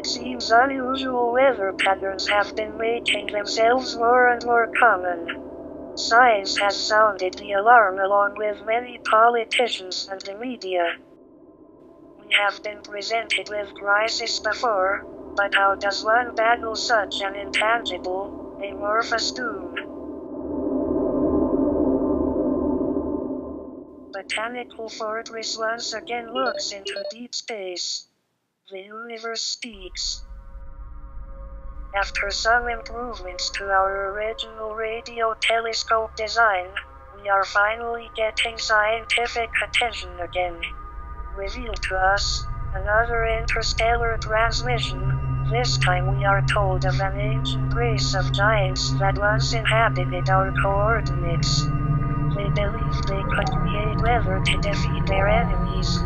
It seems unusual weather patterns have been making themselves more and more common. Science has sounded the alarm along with many politicians and the media. We have been presented with crisis before, but how does one battle such an intangible, amorphous doom? Botanical Fortress once again looks into deep space. The universe speaks. After some improvements to our original radio telescope design, we are finally getting scientific attention again. Revealed to us, another interstellar transmission. This time we are told of an ancient race of giants that once inhabited our coordinates. They believed they could create weather to defeat their enemies,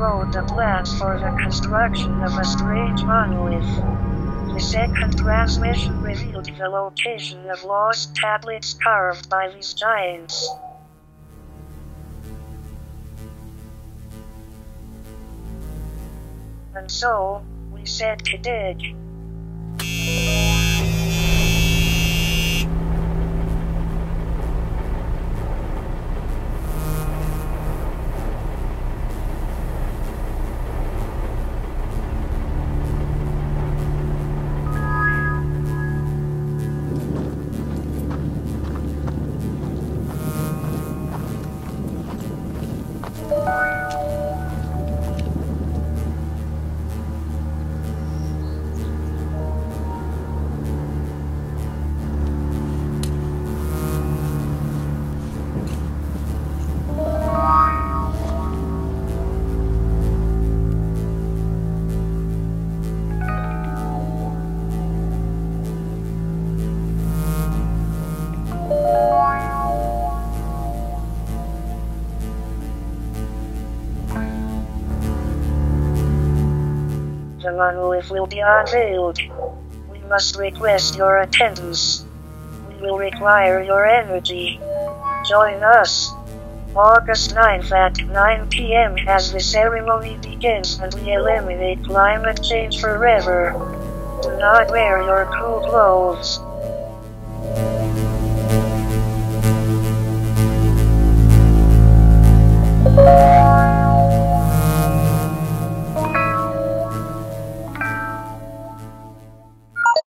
wrote the plans for the construction of a strange monolith. The second transmission revealed the location of lost tablets carved by these giants. And so, we said to dig. The monolith will be unveiled. We must request your attendance. We will require your energy. Join us. August 9th at 9 p.m. as the ceremony begins and we eliminate climate change forever. Do not wear your cool clothes.